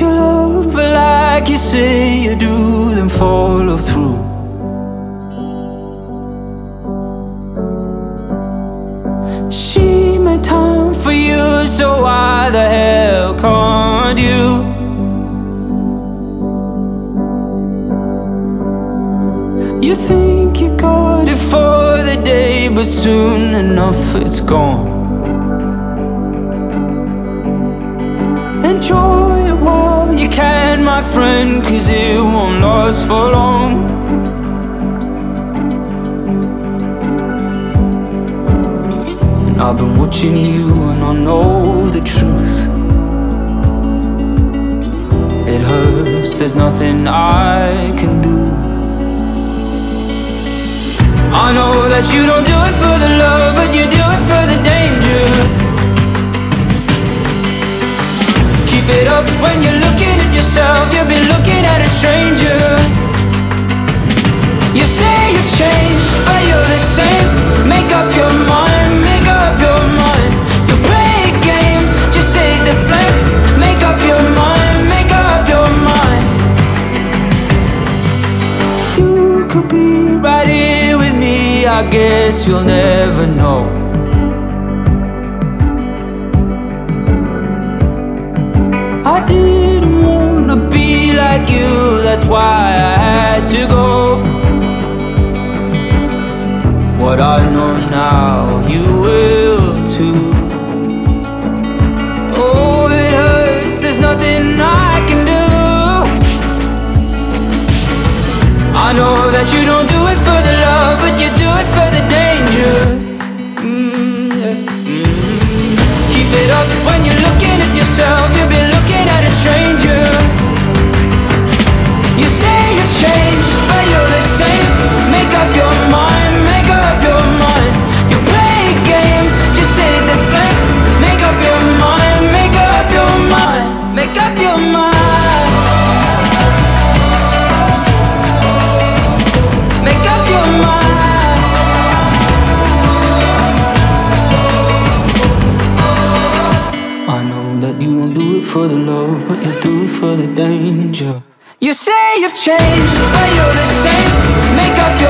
you love, like you say you do, then follow through. She made time for you, so why the hell can't you? You think you got it for the day, but soon enough it's gone. Enjoy my friend, cause it won't last for long. And I've been watching you, and I know the truth. It hurts, there's nothing I can do. I know that you don't do it for the love, but you do it for the danger. Keep it up when you're looking yourself, you'll be looking at a stranger. You say you've changed, but you're the same. Make up your mind, make up your mind. You play games, just take the blame. Make up your mind, make up your mind. You could be right here with me, I guess you'll never know. Why I had to go. What I know now, you will too. Oh, it hurts, there's nothing I can do. I know that you don't do you don't do it for the love, but you do it for the danger. You say you've changed, but you're the same. Make up your mind.